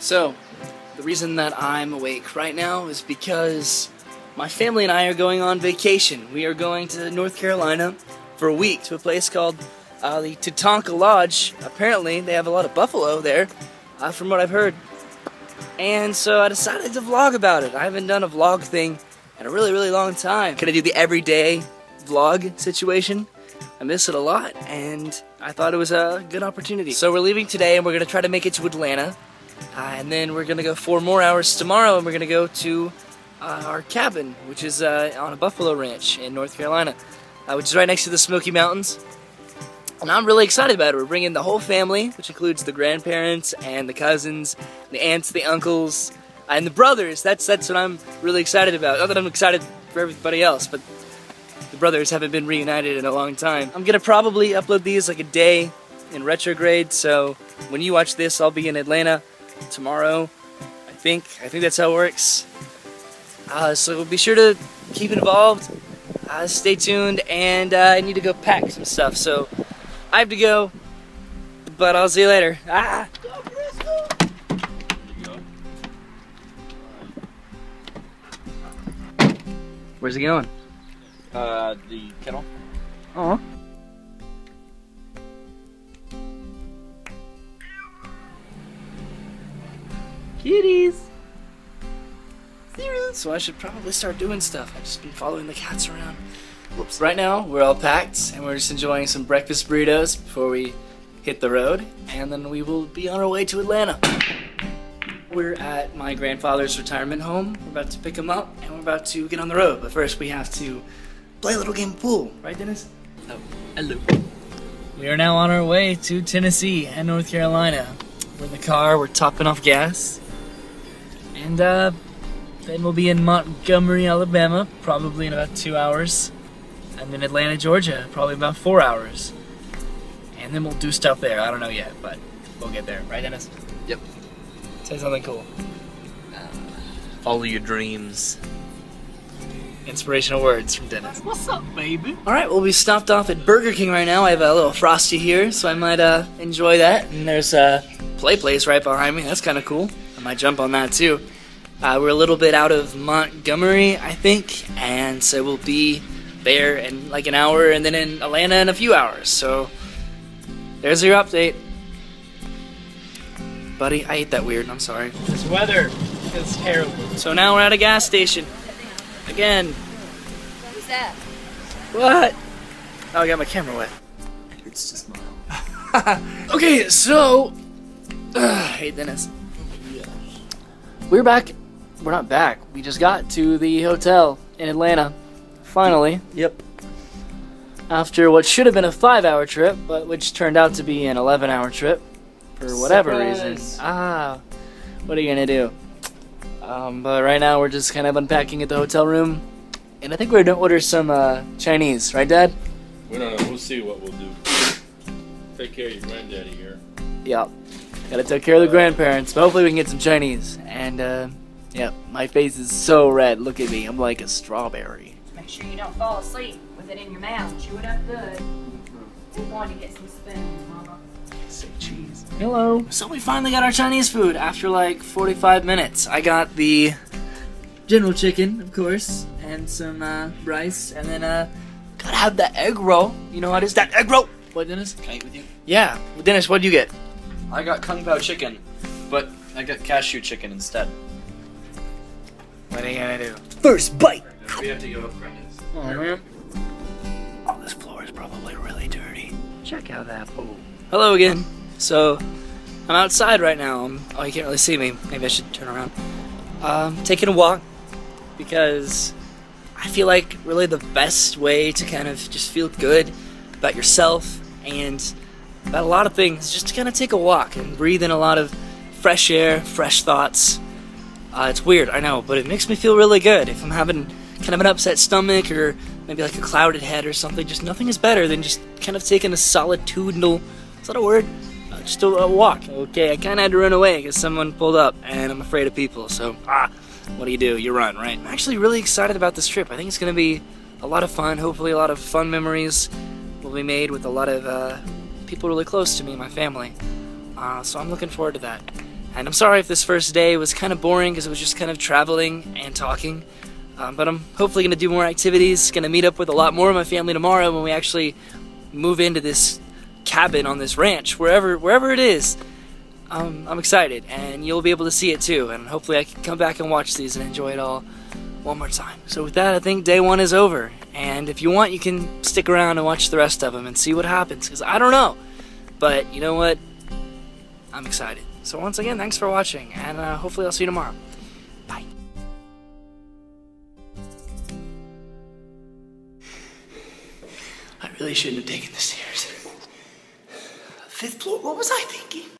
So, the reason that I'm awake right now is because my family and I are going on vacation. We are going to North Carolina for a week to a place called uh, the Tatanka Lodge. Apparently, they have a lot of buffalo there, uh, from what I've heard. And so I decided to vlog about it. I haven't done a vlog thing in a really, really long time. Can I do the everyday vlog situation? I miss it a lot, and I thought it was a good opportunity. So we're leaving today, and we're gonna try to make it to Atlanta. Uh, and then we're gonna go four more hours tomorrow, and we're gonna go to uh, our cabin, which is uh, on a buffalo ranch in North Carolina, uh, which is right next to the Smoky Mountains. And I'm really excited about it. We're bringing the whole family, which includes the grandparents and the cousins, the aunts, the uncles, and the brothers. That's that's what I'm really excited about. Not that I'm excited for everybody else, but the brothers haven't been reunited in a long time. I'm gonna probably upload these like a day in retrograde. So when you watch this, I'll be in Atlanta tomorrow. I think I think that's how it works. Uh, so be sure to keep involved. Uh, stay tuned, and uh, I need to go pack some stuff. So I have to go, but I'll see you later. Ah! Where's he going? Uh, the kennel. Oh. Kitties. So I should probably start doing stuff. I've just been following the cats around. Whoops. Right now, we're all packed and we're just enjoying some breakfast burritos before we hit the road, and then we will be on our way to Atlanta. We're at my grandfather's retirement home. We're about to pick him up and we're about to get on the road. But first, we have to play a little game of pool, right, Dennis? Oh, hello. We are now on our way to Tennessee and North Carolina. We're in the car, we're topping off gas. And uh, then we'll be in Montgomery, Alabama, probably in about two hours. And then Atlanta, Georgia, probably about four hours. And then we'll do stuff there. I don't know yet, but we'll get there. Right, Dennis? Yep. Say something cool. Follow your dreams. Inspirational words from Dennis. What's up, baby? All right, well, we stopped off at Burger King right now. I have a little frosty here, so I might uh, enjoy that. And there's a play place right behind me. That's kind of cool. I might jump on that too. Uh, we're a little bit out of Montgomery, I think, and so we'll be there in like an hour, and then in Atlanta in a few hours. So there's your update, buddy. I ate that weird. I'm sorry. This weather is terrible. So now we're at a gas station again. Who's that? What? Oh, I got my camera wet. It's just smile. Okay, so. hey, Dennis. We're back. We're not back. We just got to the hotel in Atlanta. Finally. Yep. After what should have been a five hour trip, but which turned out to be an 11 hour trip. For whatever reason. Ah. What are you gonna do? Um, but right now we're just kind of unpacking at the hotel room. And I think we're gonna order some uh, Chinese, right, Dad? We don't know. We'll see what we'll do. Take care of your granddaddy here. Yeah. Gotta take care of the grandparents, but hopefully we can get some Chinese. And, uh, yeah, my face is so red. Look at me. I'm like a strawberry. Make sure you don't fall asleep with it in your mouth. Chew it up good. We're going to get some spoons, Mama. Say cheese. Hello. So we finally got our Chinese food after like 45 minutes. I got the general chicken, of course, and some uh, rice, and then uh, gotta have the egg roll. You know what is that egg roll? What, Dennis? Can I eat with you? Yeah. Well, Dennis, what'd you get? I got kung pao chicken, but I got cashew chicken instead. What are you gonna do? First bite. We have to go up right Oh, man. Oh, this floor is probably really dirty. Check out that pool. Hello again. So, I'm outside right now. I'm, oh, you can't really see me. Maybe I should turn around. Um, taking a walk because I feel like really the best way to kind of just feel good about yourself and about a lot of things is just to kind of take a walk and breathe in a lot of fresh air, fresh thoughts. Uh, it's weird, I know, but it makes me feel really good. If I'm having kind of an upset stomach or maybe like a clouded head or something, just nothing is better than just kind of taking a solitudinal, is that a word? Uh, just a, a walk. Okay, I kind of had to run away because someone pulled up and I'm afraid of people, so ah, what do you do? You run, right? I'm actually really excited about this trip. I think it's going to be a lot of fun, hopefully a lot of fun memories will be made with a lot of uh, people really close to me, my family. Uh, so I'm looking forward to that. And I'm sorry if this first day was kind of boring because it was just kind of traveling and talking. Um, but I'm hopefully going to do more activities, going to meet up with a lot more of my family tomorrow when we actually move into this cabin on this ranch, wherever wherever it is. Um, I'm excited, and you'll be able to see it too. And hopefully, I can come back and watch these and enjoy it all one more time. So with that, I think day one is over. And if you want, you can stick around and watch the rest of them and see what happens. Because I don't know, but you know what? I'm excited. So once again, thanks for watching, and uh, hopefully I'll see you tomorrow. Bye. I really shouldn't have taken the stairs. Fifth floor? What was I thinking?